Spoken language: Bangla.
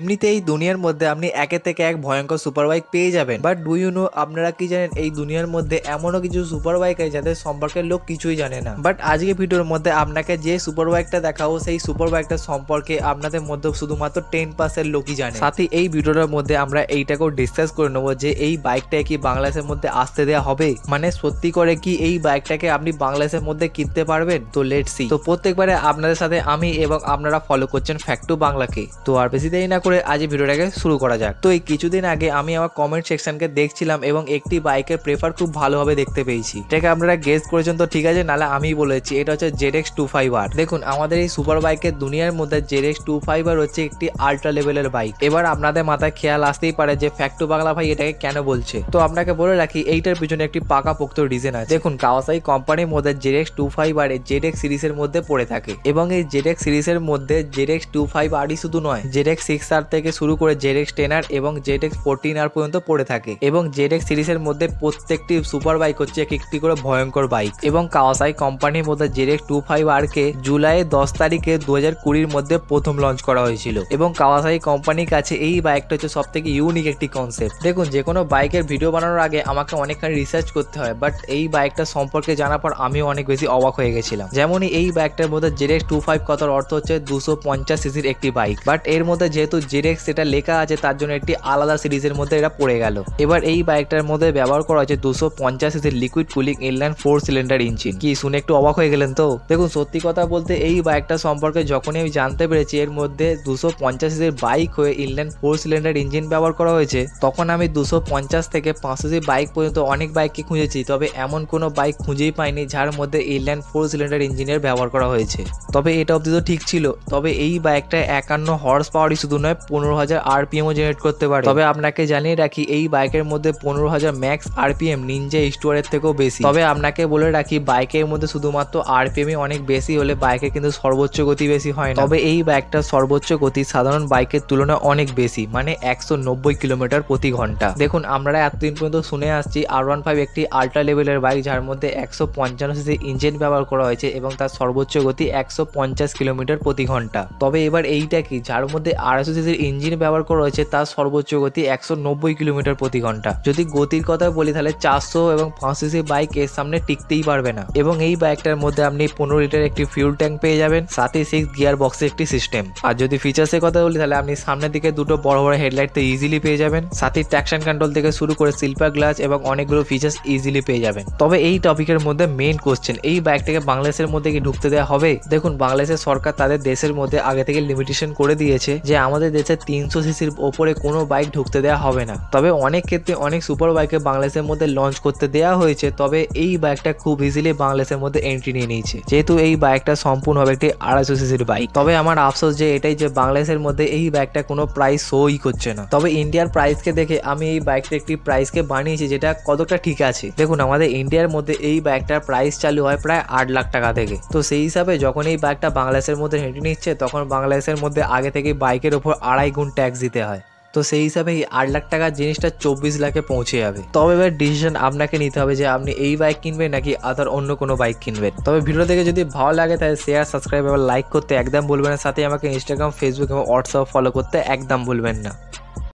এমনিতে এই দুনিয়ার মধ্যে আপনি একে থেকে এক ভয়ঙ্কর সুপার বাইক পেয়ে যাবেন। বাট ডু ইউ নো আপনারা কি জানেন, এই দুনিয়ার মধ্যে এমনও কিছু সুপার বাইক আছে যাদের সম্পর্কে লোক কিছুই জানে না। বাট আজকে ভিডিওর মধ্যে আপনাকে যে সুপার বাইকটা দেখাবো, সেই সুপার বাইকটা সম্পর্কে আপনাদের মধ্যে শুধুমাত্র টেন পার্সেন্ট লোকই জানে। সাথে এই ভিডিওটার মধ্যে আমরা এইটাকেও ডিসকাস করে নেব যে এই বাইকটা কি বাংলাদেশের মধ্যে আসতে দেওয়া হবে? মানে সত্যি করে কি এই বাইকটাকে আপনি বাংলাদেশের মধ্যে কিনতে পারবেন? তো লেট সি তো প্রত্যেকবারে আপনাদের সাথে আমি এবং আপনারা ফলো করছেন ফ্যাক্টু বাংলাকে তো আর বেশি দেরি না করে আজ ভিডিওটাকে শুরু করা যাক। তো এই কিছুদিন আগে আমি আমার কমেন্ট সেকশনকে দেখছিলাম এবং একটি বাইকের প্রেফার খুব ভালোভাবে দেখতে পেয়েছি। এটাকে আপনারা গেস্ট করেছেন তো ঠিক আছে নালে আমি বলেছি, এটা হচ্ছে Z X two five R দেখুন, আমাদের এই সুপার বাইকের দুনিয়ার মধ্যে Z X two five R হচ্ছে একটি আল্ট্রা লেভেলের বাইক এবার আপনাদের মাথায় খেয়াল আসতেই পারে যে ফ্যাক্টু বাংলা ভাই এটাকে কেন বলছে। তো আপনাকে বলে রাখি, এইটার পিছনে একটি পাকা পোক্ত রিজন আছে। দেখুন কাওয়াসাই কোম্পানির মধ্যে Z X two five R Z X সিরিজের মধ্যে পড়ে থাকে। এবং এই জেড এক্স সিরিজের মধ্যে জেড এক্স টু ফাইভ আরই শুধু নয় জেড এক্স সিক্স আর থেকে শুরু করে জেড এক্স টেন আর এবং জেড এক্স ফোরটিন আর পর্যন্ত পড়ে থাকে। এবং জেড এক্স সিরিজের মধ্যে প্রত্যেকটি সুপার বাইক হচ্ছে এক একটি করে ভয়ঙ্কর বাইক। এবং কাওয়াসাই কোম্পানির মধ্যে Z X two five R কে জুলাই দশ তারিখে দু হাজার কুড়ির মধ্যে প্রথম লঞ্চ করা হয়েছিল। এবং কাওয়াসাই কোম্পানির কাছে এই বাইকটা হচ্ছে সব থেকে ইউনিক একটি কনসেপ্ট দেখুন, যে কোনো বাইকের ভিডিও বানানোর আগে আমাকে অনেকখানি রিসার্চ করতে হয় বাট এই বাইকটা সম্পর্কে জানার পর আমিও অনেক বেশি অবাক হয়ে গেছিলাম। যেমনই এই বাইকটার মধ্যে জেডেক্স টু ফাইভ কথার অর্থ হচ্ছে দুশো পঞ্চাশ সিসির একটি বাইক বাট এর মধ্যে যেহেতু জেডেক্স এটা লেখা আছে তার জন্য একটি আলাদা সিরিজের মধ্যে এটা পড়ে গেল। এবার এই বাইকটার মধ্যে ব্যবহার করা হয়েছে দুশো পঞ্চাশ সিসির liquid cooling inline four cylinder engine কি শুনে একটু অবাক হয়ে গেলেন তো? দেখুন, সত্যি কথা বলতে এই বাইকটা সম্পর্কে যখনই আমি জানতে পেরেছি, এর মধ্যে দুশো পঞ্চাশ সিসির বাইক হয়ে ইনলাইন ফোর সিলিন্ডার ইঞ্জিন ব্যবহার করা হয়েছে, তখন আমি দুশো পঞ্চাশ থেকে পাঁচশো সিসির বাইক পর্যন্ত অনেক বাইককে খুঁজেছি, তবে এমন কোনো বাইক খুঁজেই পাইনি যার মধ্যে ইনলাইন ফোর সিলিন্ডার ইঞ্জিনের ব্যবহার করা হয়েছে। তবে এটা অবধি তো ঠিক ছিল, তবে এই বাইকটা একান্ন হর্স পাওয়ারই শুধু নয় পনেরো হাজার আরপিএমও জেনারেট করতে পারে। তবে আপনাকে জানিয়ে রাখি, এই বাইকের মধ্যে পনেরো হাজার ম্যাক্স আরপিএম নিনজা স্টোয়ারের থেকেও বেশি। তবে আপনাকে বলে রাখি, বাইকের মধ্যে শুধুমাত্র আরপিএমই অনেক বেশি হলে বাইকের কিন্তু সর্বোচ্চ গতি বেশি হয় না। তবে এই বাইকটার সর্বোচ্চ গতি সাধারণ বাইকের তুলনায় অনেক বেশি মানে একশো নব্বই কিলোমিটার প্রতি ঘণ্টা। দেখুন, আমরা এতদিন পর্যন্ত শুনে আসছি আর ওয়ান ফাইভ একটি আল্ট্রা লেভেলের বাইক যার মধ্যে একশো পঞ্চান্ন সিসি ইঞ্জিন ব্যবহার করা হয়েছে এবং তার সর্বোচ্চ গতি একশো পঞ্চাশ কিলোমিটার প্রতি ঘণ্টা। তবে এবার এইটা কি? যার মধ্যে আড়াইশো সিসির ইঞ্জিন ব্যবহার করা হয়েছে তার সর্বোচ্চ গতি একশো নব্বই কিলোমিটার প্রতি ঘণ্টা। যদি গতির কথা বলি তাহলে চারশো এবং পাঁচশো বাইক এর সামনে টিকতেই পারবে না। এবং এই বাইকটার মধ্যে আপনি পনেরো লিটার একটি ফিউল ট্যাঙ্ক পেয়ে যাবেন, সাথে সিক্স গিয়ার বক্সের একটি সিস্টেম আর যদি ফিচার্সের কথা বলি তাহলে আপনি সামনের দিকে দুটো বড় বড় হেডলাইট তো ইজিলি পেয়ে যাবেন, সাথে ট্যাকশন কন্ট্রোল থেকে শুরু করে সিলভার গ্লাস এবং অনেকগুলো ফিচার্স ইজিলি পেয়ে যাবেন। তবে এই টপিকের মধ্যে মেইন কোশ্চেন এই বাইকটাকে বাংলাদেশের মধ্যে কি ঢুকতে দেওয়া হবে? দেখুন, বাংলাদেশের সরকার তাদের দেশের মধ্যে আগে থেকে লিমিটেশন করে দিয়েছে যে আমাদের দেশে তিনশো সিসির ওপরে কোনো বাইক ঢুকতে দেওয়া হবে না। তবে অনেক ক্ষেত্রে অনেক সুপার বাইকে বাংলাদেশের মধ্যে লঞ্চ করতে দেওয়া হয়েছে, তবে এই বাইকটা খুব ইজিলি বাংলাদেশের মধ্যে এন্ট্রি নিয়ে নিয়েছে। যেহেতু এই বাইকটা সম্পূর্ণ হবে একটি আড়াইশো সিসির বাইক। তবে আমার আফসোস যে এটাই যে বাংলাদেশের মধ্যে এই বাইকটা কোনো প্রাইস শোই করছে না। তবে ইন্ডিয়ার প্রাইসকে দেখে আমি এই বাইকটা একটি প্রাইসকে বানিয়েছি যেটা কতটা ঠিক আছে। দেখুন, আমাদের ইন্ডিয়ার মধ্যে এই বাইকটার প্রাইস চালু হয় প্রায় আট লাখ টাকা থেকে। তো সেই হিসাবে যখন এই বাইকটা বাংলাদেশের মধ্যে হেঁটে নিচ্ছে, তখন বাংলাদেশের মধ্যে আগে থেকে বাইকের ওপর আড়াই গুণ ট্যাক্স দিতে হয়। তো সেই হিসাবে এই আট লাখ টাকার জিনিসটা চব্বিশ লাখে পৌঁছে যাবে। তবে এবার ডিসিশন আপনাকে নিতে হবে যে আপনি এই বাইক কিনবেন নাকি আদার অন্য কোনো বাইক কিনবেন। তবে ভিডিও থেকে যদি ভালো লাগে তাহলে শেয়ার সাবস্ক্রাইব এবং লাইক করতে একদম ভুলবেন না। সাথে আমাকে ইনস্টাগ্রাম ফেসবুক এবং হোয়াটসঅ্যাপ ফলো করতে একদম ভুলবেন না।